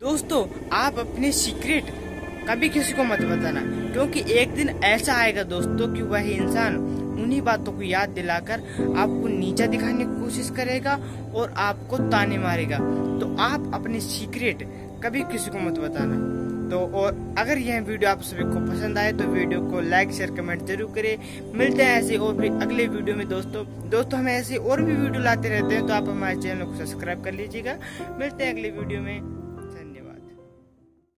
दोस्तों, आप अपने सीक्रेट कभी किसी को मत बताना, क्योंकि एक दिन ऐसा आएगा दोस्तों कि वह इंसान उन्हीं बातों को याद दिलाकर आपको नीचा दिखाने की कोशिश करेगा और आपको ताने मारेगा। तो आप अपने सीक्रेट कभी किसी को मत बताना। तो और अगर यह वीडियो आप सभी को पसंद आए तो वीडियो को लाइक शेयर कमेंट ज़रूर करें। मिलते हैं ऐसे और भी अगले वीडियो में दोस्तों। दोस्तों, हम ऐसे और भी वीडियो लाते रहते हैं तो आप हमारे चैनल को सब्सक्राइब कर लीजिएगा। मिलते हैं अगले वीडियो में।